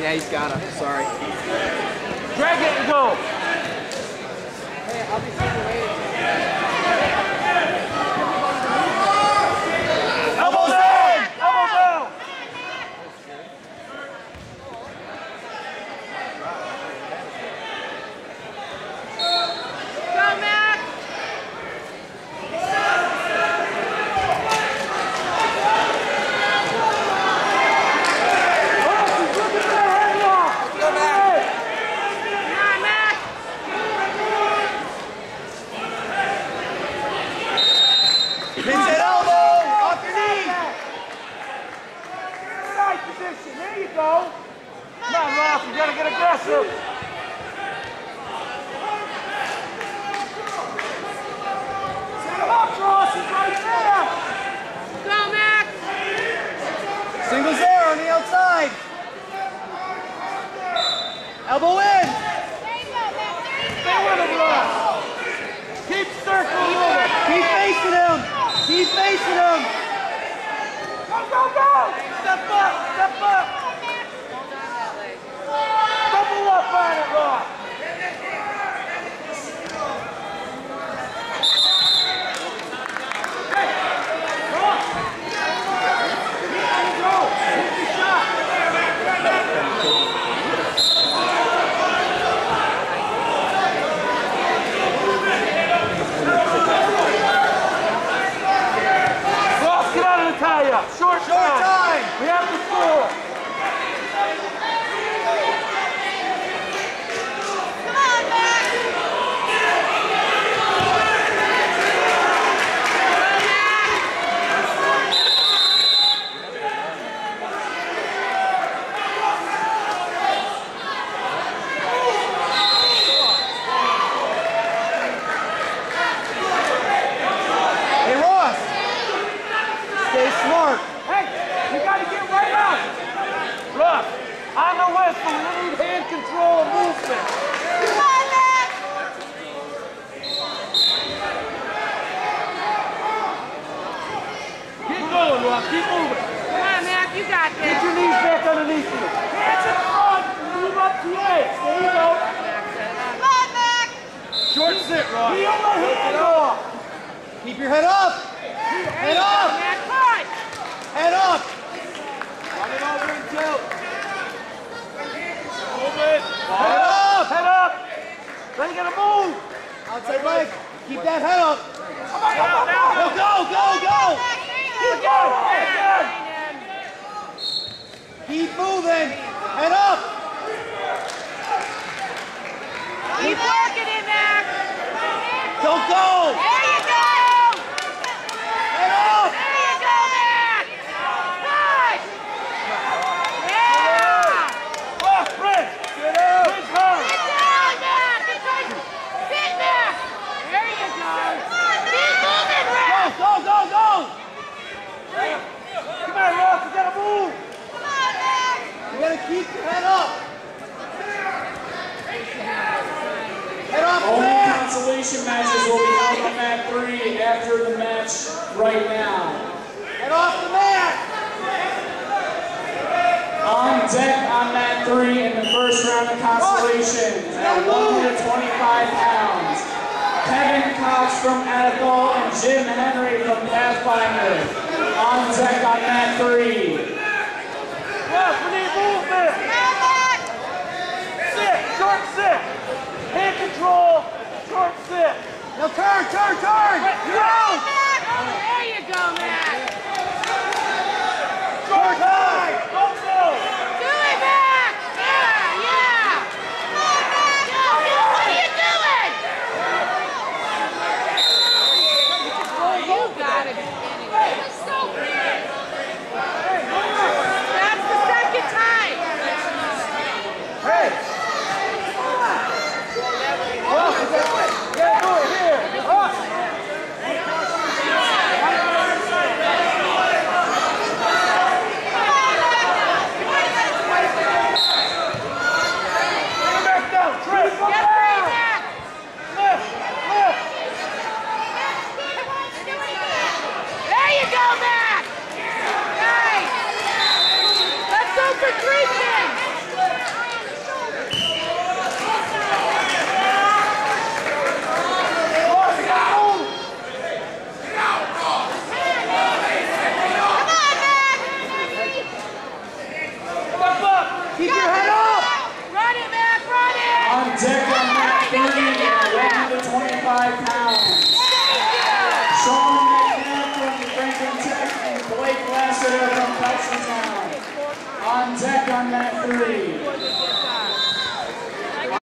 Yeah, he's got it. Sorry. Drag it and go. Hey, I'll be super late. Elbows in! Elbows down! Go, Mack! Come on, Mack! Vincent elbow! Off your knee! Right position. There you go. Come on, Ross. You gotta get aggressive. Set him up, Ross. He's right there. Go, Mack! Singles there on the outside. Elbow in. Stay with him, Ross. Keep circling over. Keep facing him. Keep facing him. Go, go, go. Step up. Step up. Double up on it, Ross. Hey, Ross. Go. Hit the shot. Ross, get out of the tie-up. Short, Short time. We have to score. Come on, Mack! Hey, Ross. Stay smart. Hey, you got to get right up. Ross, on the whistle, need control movement. Come on, Mack! Keep going, Ross. Keep moving. Come on, Mack, you got Get your knees back underneath you. Hands in front. Move up to your legs. There you go. Come on, Mack! Short sit, Ross. Heel the hand off. Keep your head up. Head up. Head up. Run it over and tilt. Move it. Head up. Head up. Then you gotta move. Outside leg. Keep that head up. Come on, Now, now, Go, go, go, go. Keep going. Again. Keep moving. Head up. Keep working it, Mack! Don't go. There you go! Head up. There you go, Mack! Push! Yeah! Ross, Prince. Get out. Prince hard. Sit down, Mack! It's like, sit there! There you go! Keep moving, Go, Rex! go, go, go. Come on, Ross. You gotta move. Come on, Mack! You gotta keep your head up. Head off the Only mat. consolation matches will be held on mat the match right now. And off the mat. On deck on mat three in the first round of consolation at 125 pounds. Kevin Cox from Athol and Jim Henry from Pathfinder. On deck on mat three. Ross, we need movement. Come on, Mack! Sit, short sit. Hand control, short sit. Now turn, turn, turn. Go. Mack! There you go, Mack! Short time. Don't go. Do it, Mack! Yeah, yeah! Come on, Mack! What are you doing? Oh, you got it. That's the second time. Hey. Ross, you gotta, you gotta do it here. Ross. Bring it back down. Trip, come Get free, down. Mack! Lift, lift. There you go, Mack! Nice! Let's go for three pins! Keep your head up! Run it, Mack, run it! On deck on mat three at 11 to 25 pounds. Sean McNabb from Franklin Tech and Blake Lassiter from Belchertown. On deck on mat three.